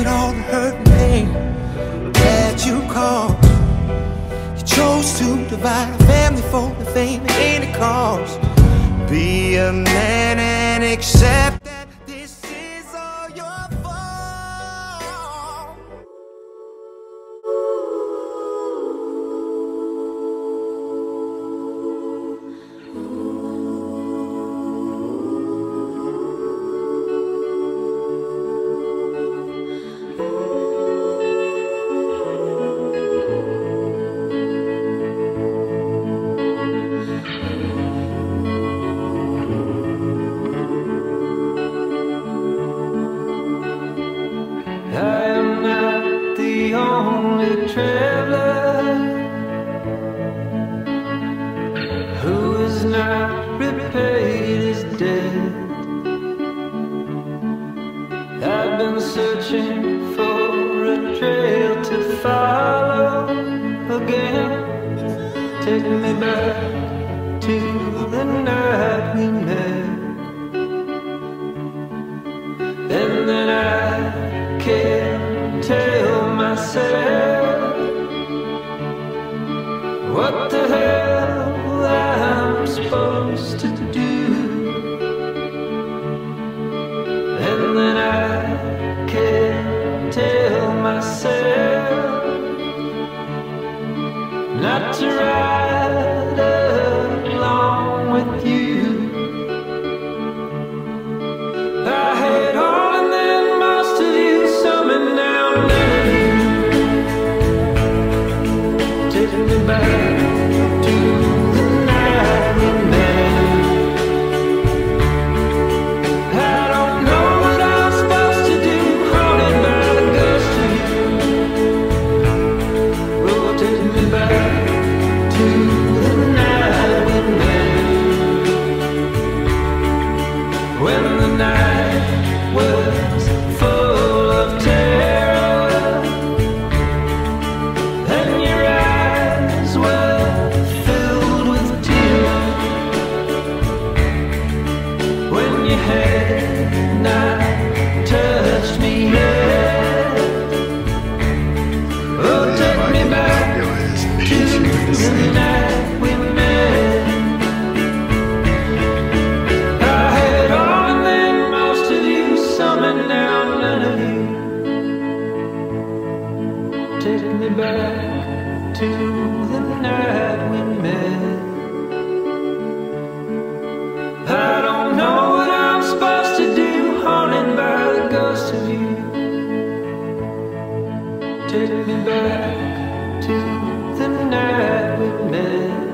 at all the hurt pain that you caused. You chose to divide a family for the fame and any cause. Be a man and accept not repaid is dead. I've been searching for a trail to follow again. Take me back to the night we met. And then I can't tell myself what the hell supposed to to the night we met. I don't know what I'm supposed to do, haunted by the ghost of you. Take me back to the night we met.